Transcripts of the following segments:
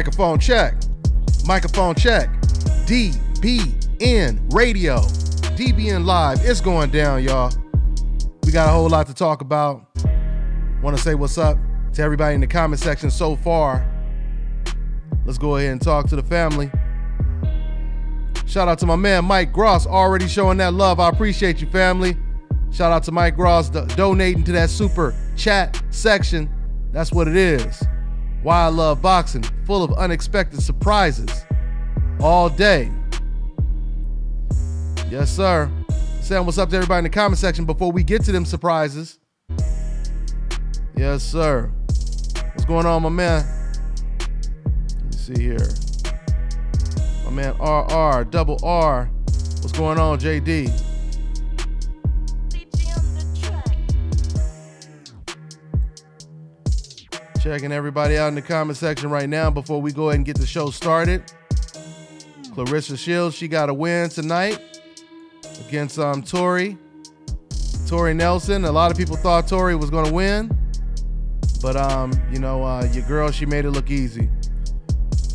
Microphone check. Microphone check. DBN Radio. DBN Live. It's going down, y'all. We got a whole lot to talk about. Want to say what's up to everybody in the comment section so far. Let's go ahead and talk to the family. Shout out to my man Mike Gross, already showing that love. I appreciate you, family. Shout out to Mike Gross donating to that super chat section. That's what it is. Why I love boxing, full of unexpected surprises all day. Yes, sir. Saying what's up to everybody in the comment section before we get to them surprises. Yes, sir. What's going on, my man? Let me see here. My man RR, double R. What's going on, JD? Checking everybody out in the comment section right now before we go ahead and get the show started. Claressa Shields, she got a win tonight against um Tori. Tori Nelson. A lot of people thought Tori was gonna win. But um, you know, uh, your girl, she made it look easy.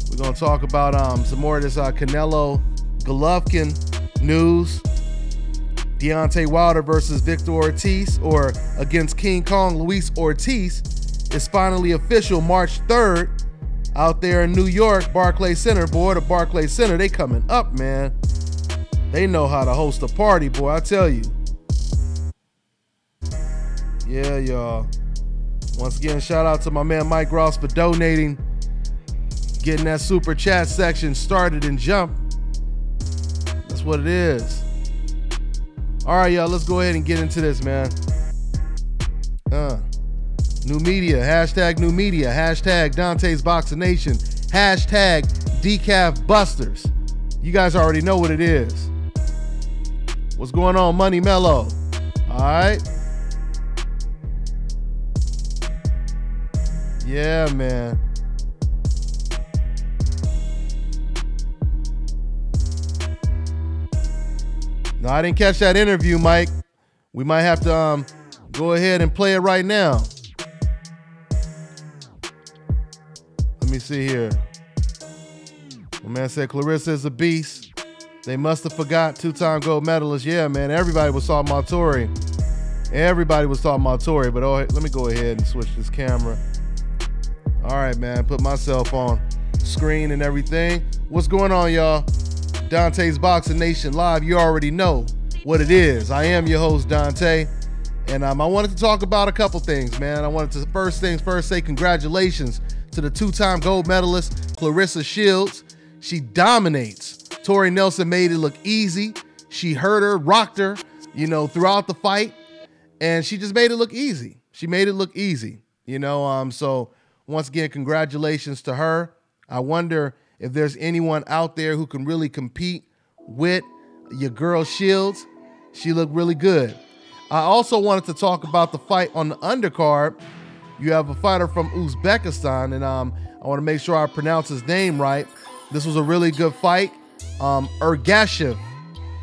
We're gonna talk about um some more of this uh, Canelo Golovkin news. Deontay Wilder versus Victor Ortiz, or against King Kong Luis Ortiz, is finally official March 3rd out there in New York, Barclay Center. Boy, the Barclay Center, they coming up, man. They know how to host a party, boy, I tell you. Yeah, y'all. Once again, shout out to my man Mike Ross for donating, getting that super chat section started and jump. That's what it is. All right, y'all, let's go ahead and get into this, man. Uh, new media, hashtag new media, hashtag Dontae's Boxing Nation, hashtag Decaf Busters. You guys already know what it is. What's going on, Money Mellow? All right. Yeah, man. No, I didn't catch that interview, Mike. We might have to um, go ahead and play it right now. Me see here. My man said Claressa is a beast. They must have forgot two-time gold medalist. Yeah, man. Everybody was talking about Tori. Everybody was talking about Tori, but oh, let me go ahead and switch this camera. All right, man. Put myself on screen and everything. What's going on, y'all? Dontae's Boxing Nation Live. You already know what it is. I am your host, Dante. And um, I wanted to talk about a couple things, man. I wanted to first things first say congratulations to the two-time gold medalist, Claressa Shields. She dominates. Tori Nelson made it look easy. She hurt her, rocked her, you know, throughout the fight. And she just made it look easy. She made it look easy. You know, um, so once again, congratulations to her. I wonder if there's anyone out there who can really compete with your girl Shields. She looked really good. I also wanted to talk about the fight on the undercard. You have a fighter from Uzbekistan, and um, I want to make sure I pronounce his name right. This was a really good fight. Um, Ergashev,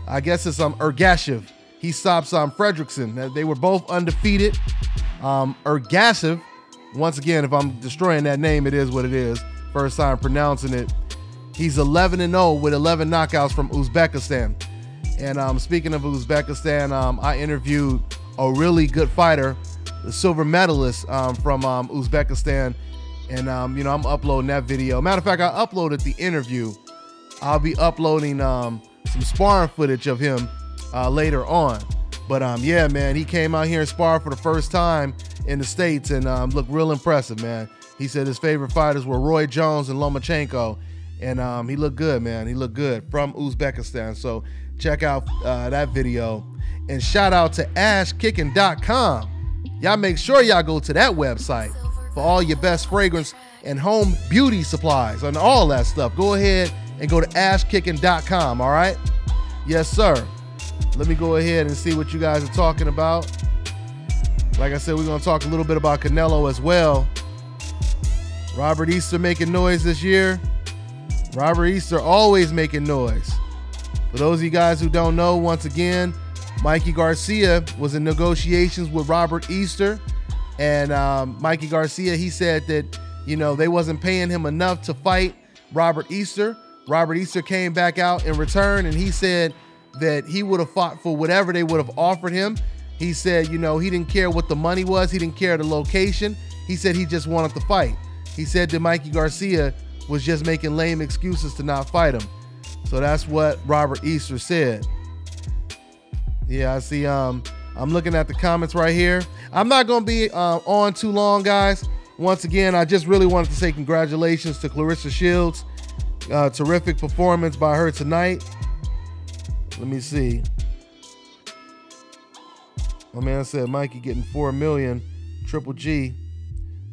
I guess it's um Ergashev. He stops um Fredrickson. They were both undefeated. Um, Ergashev, once again, if I'm destroying that name, it is what it is. First time pronouncing it. He's 11 and 0 with 11 knockouts from Uzbekistan. And um, speaking of Uzbekistan, um, I interviewed a really good fighter, the silver medalist um, from um, Uzbekistan. And, um, you know, I'm uploading that video. Matter of fact, I uploaded the interview. I'll be uploading um, some sparring footage of him uh, later on. But um, yeah, man, he came out here and sparred for the first time in the States and um, looked real impressive, man. He said his favorite fighters were Roy Jones and Lomachenko. And um, he looked good, man. He looked good from Uzbekistan. So check out uh, that video. And shout out to ashkicking.com. Y'all make sure y'all go to that website for all your best fragrance and home beauty supplies and all that stuff. Go ahead and go to ashkicking.com, all right? Yes, sir. Let me go ahead and see what you guys are talking about. Like I said, we're going to talk a little bit about Canelo as well. Robert Easter making noise this year. Robert Easter always making noise. For those of you guys who don't know, once again, Mikey Garcia was in negotiations with Robert Easter. And um, Mikey Garcia, he said that you know, they wasn't paying him enough to fight Robert Easter. Robert Easter came back out in return and he said that he would have fought for whatever they would have offered him. He said, you know, he didn't care what the money was, he didn't care the location. He said he just wanted to fight. He said that Mikey Garcia was just making lame excuses to not fight him. So that's what Robert Easter said. Yeah, I see. Um, I'm looking at the comments right here. I'm not going to be uh, on too long, guys. Once again, I just really wanted to say congratulations to Claressa Shields. Uh, terrific performance by her tonight. Let me see. My man said, Mikey getting four million. Triple G.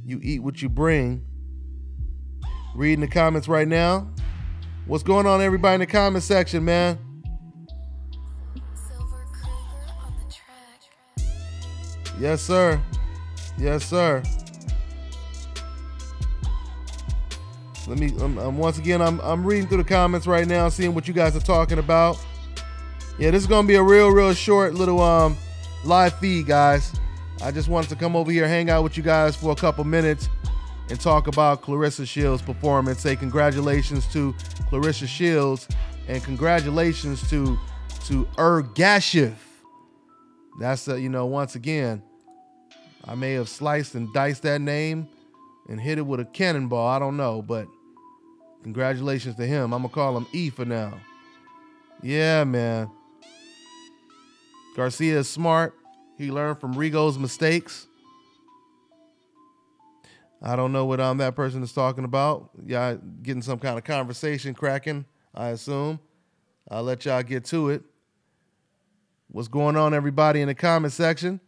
You eat what you bring. Reading the comments right now. What's going on, everybody in the comment section, man? Yes, sir. Yes, sir. Let me. Um, um, once again, I'm I'm reading through the comments right now, seeing what you guys are talking about. Yeah, this is gonna be a real, real short little um live feed, guys. I just wanted to come over here, hang out with you guys for a couple minutes, and talk about Claressa Shields' performance. Say congratulations to Claressa Shields, and congratulations to to Ergashev. That's uh, you know once again I may have sliced and diced that name and hit it with a cannonball. I don't know, but congratulations to him. I'm gonna call him E for now. Yeah, man. Garcia is smart. He learned from Rigo's mistakes. I don't know what um that person is talking about. Y'all getting some kind of conversation cracking, I assume. I'll let y'all get to it. What's going on, everybody, in the comment section?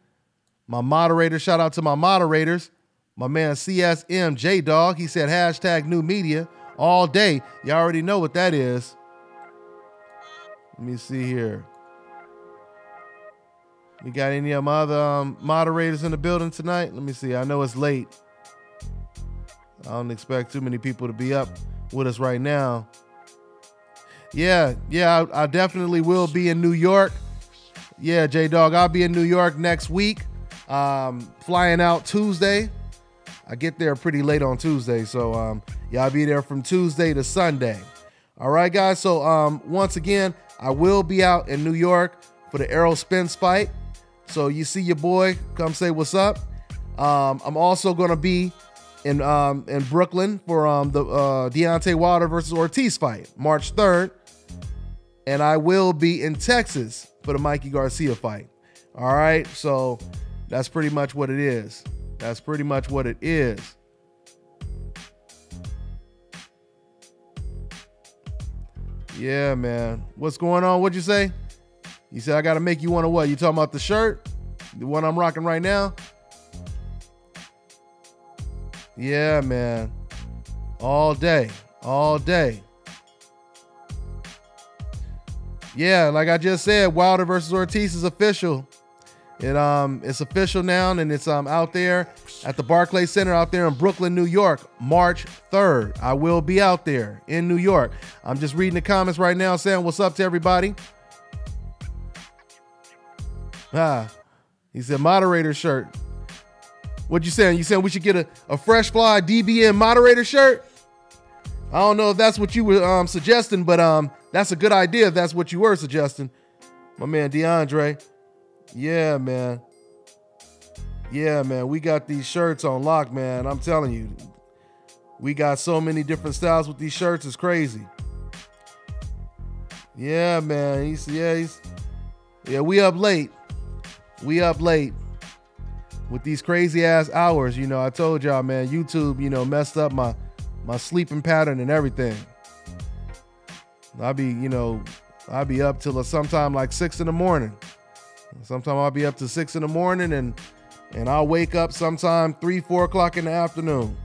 My moderator, shout out to my moderators. My man CSMJ Dog, he said hashtag new media all day. Y'all already know what that is. Let me see here. We got any of my other um, moderators in the building tonight? Let me see. I know it's late. I don't expect too many people to be up with us right now. Yeah, yeah, I, I definitely will be in New York. Yeah, J Dog, I'll be in New York next week. Um, flying out Tuesday. I get there pretty late on Tuesday, so um, yeah, I'll be there from Tuesday to Sunday. All right, guys. So um, once again, I will be out in New York for the Errol Spence fight. So you see your boy, come say what's up. Um, I'm also gonna be in um, in Brooklyn for um, the uh, Deontay Wilder versus Ortiz fight, March 3rd, and I will be in Texas for the Mikey Garcia fight. All right, so that's pretty much what it is. That's pretty much what it is. Yeah, man. What's going on? What'd you say? You said I gotta make you want to what? You talking about the shirt? The one I'm rocking right now? Yeah, man. All day. All day. Yeah, like I just said, Wilder versus Ortiz is official. It um it's official now and it's um out there at the Barclay Center out there in Brooklyn, New York, March 3rd. I will be out there in New York. I'm just reading the comments right now saying what's up to everybody. Ah, he said moderator shirt. What you saying? You saying we should get a, a fresh fly DBN moderator shirt? I don't know if that's what you were um, suggesting, but um, that's a good idea if that's what you were suggesting. My man DeAndre. Yeah, man. Yeah, man. We got these shirts on lock, man. I'm telling you. We got so many different styles with these shirts. It's crazy. Yeah, man. He's yeah, he's yeah, we up late. We up late with these crazy ass hours. You know, I told y'all, man, YouTube, you know, messed up my my sleeping pattern and everything. I'll be, you know, I'll be up till sometime like six in the morning. Sometimes I'll be up to six in the morning and and I'll wake up sometime three, four o'clock in the afternoon.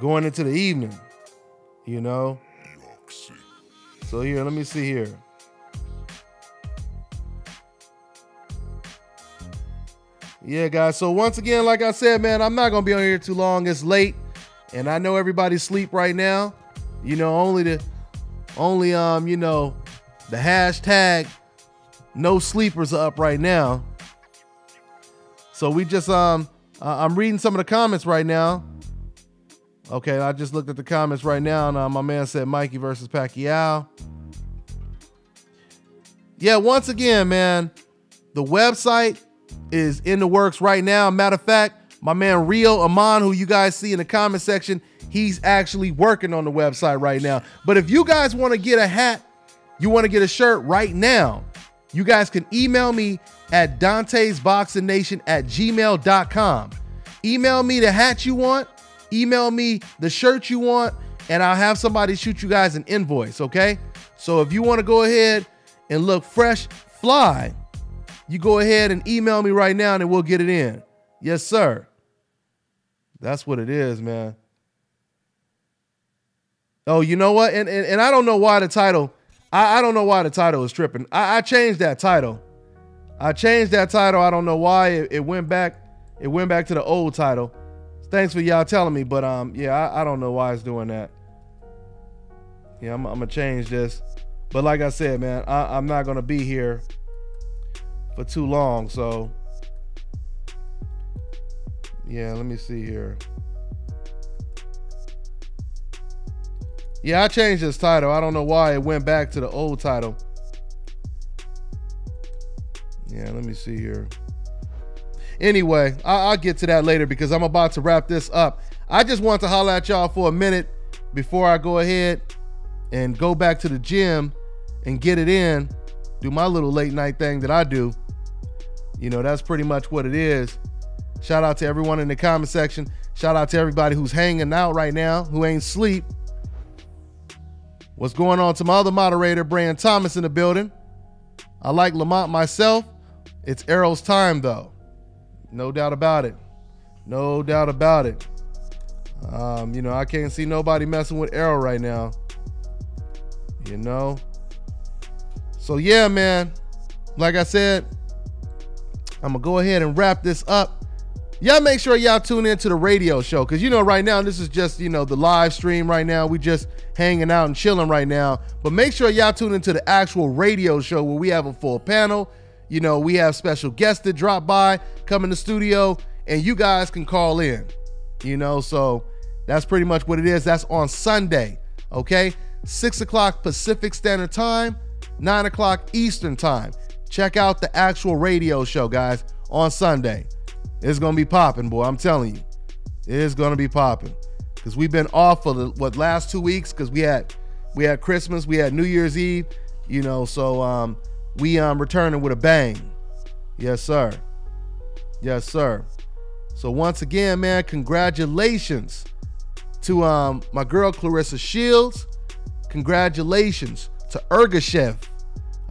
Going into the evening. You know? So here, let me see here. Yeah, guys. So once again, like I said, man, I'm not gonna be on here too long. It's late, and I know everybody's sleep right now. You know, only the only um, you know, the hashtag no sleepers up right now. So we just um I'm reading some of the comments right now. Okay, I just looked at the comments right now, and uh, my man said Mikey versus Pacquiao. Yeah, once again, man, the website is in the works right now. Matter of fact, my man Rio Amon, who you guys see in the comment section, he's actually working on the website right now. But if you guys want to get a hat, you want to get a shirt right now, you guys can email me at Dontae's Boxing Nation at gmail.com. Email me the hat you want, email me the shirt you want, and I'll have somebody shoot you guys an invoice, okay? So if you want to go ahead and look fresh, fly, you go ahead and email me right now and we'll get it in. Yes, sir. That's what it is, man. Oh, you know what? And and, and I don't know why the title, I, I don't know why the title is tripping. I, I changed that title. I changed that title. I don't know why it, it, went back. It went back to the old title. Thanks for y'all telling me, but um, yeah, I, I don't know why it's doing that. Yeah, I'm, I'm, gonna change this. But like I said, man, I, I'm not gonna be here for too long. So yeah, let me see here. Yeah, I changed this title. I don't know why it went back to the old title. Yeah, let me see here. Anyway, I- will get to that later because I'm about to wrap this up. I just want to holler at y'all for a minute before I go ahead and go back to the gym and get it in, do my little late night thing that I do. You know, that's pretty much what it is. Shout out to everyone in the comment section. Shout out to everybody who's hanging out right now, who ain't sleep. What's going on to my other moderator, Brian Thomas, in the building? I like Lamont myself. It's Errol's time, though. No doubt about it. No doubt about it. Um, you know, I can't see nobody messing with Arrow right now. You know? So, yeah, man. Like I said, I'm going to go ahead and wrap this up y'all make sure y'all tune into the radio show because you know right now this is just you know the live stream right now. We just hanging out and chilling right now. But make sure y'all tune into the actual radio show where we have a full panel. You know we have special guests that drop by come in the studio and you guys can call in you know? So that's pretty much what it is. That's on sunday okay? Six o'clock pacific standard time nine o'clock eastern time. Check out the actual radio show guys on sunday it's gonna be popping, boy. I'm telling you, it is gonna be popping. Cause we've been off for the what last two weeks because we had we had Christmas, we had New Year's Eve, you know. So um, we um returning with a bang. Yes, sir. Yes, sir. So once again, man, congratulations to um my girl Claressa Shields. Congratulations to Ergashev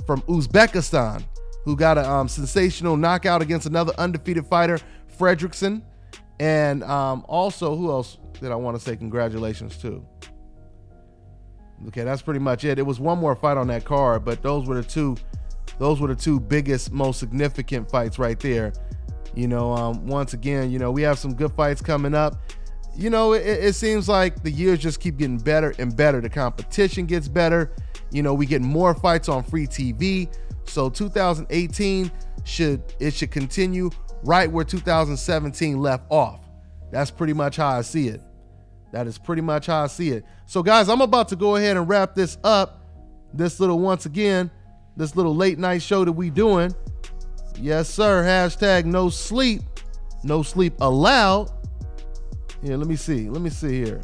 from Uzbekistan, who got a um, sensational knockout against another undefeated fighter Fredrickson. And um, also, who else did I want to say congratulations to? Okay, that's pretty much it. It was one more fight on that card, but those were the two. Those were the two biggest, most significant fights right there. You know, um, once again, you know, we have some good fights coming up. You know, it, it seems like the years just keep getting better and better. The competition gets better. You know, we get more fights on free TV. So 2018 should it should continue right where 2017 left off. That's pretty much how I see it. That is pretty much how I see it. So, guys, I'm about to go ahead and wrap this up. This little, once again, this little late night show that we doing. Yes, sir. Hashtag no sleep. No sleep allowed. Yeah, let me see. Let me see here.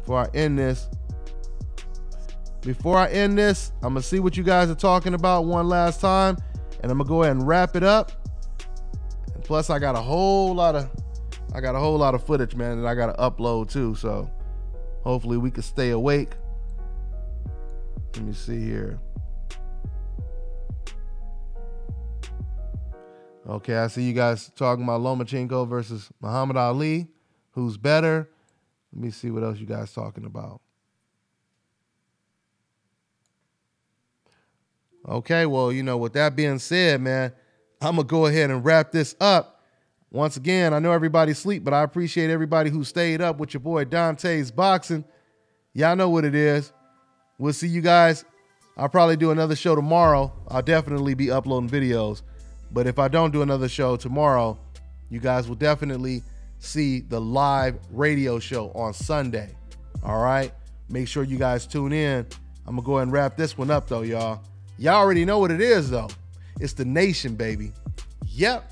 Before I end this. Before I end this, I'm going to see what you guys are talking about one last time and I'm gonna go ahead and wrap it up. And plus, I got a whole lot of, I got a whole lot of footage, man, that I gotta upload too. So hopefully we can stay awake. Let me see here. Okay, I see you guys talking about Lomachenko versus Muhammad Ali. Who's better? Let me see what else you guys talking about. Okay, well, you know, with that being said, man, I'm going to go ahead and wrap this up. Once again, I know everybody's asleep, but I appreciate everybody who stayed up with your boy Dontae's Boxing. Y'all know what it is. We'll see you guys. I'll probably do another show tomorrow. I'll definitely be uploading videos. But if I don't do another show tomorrow, you guys will definitely see the live radio show on Sunday. All right? Make sure you guys tune in. I'm going to go ahead and wrap this one up, though, y'all. Y'all already know what it is, though. It's the nation, baby. Yep.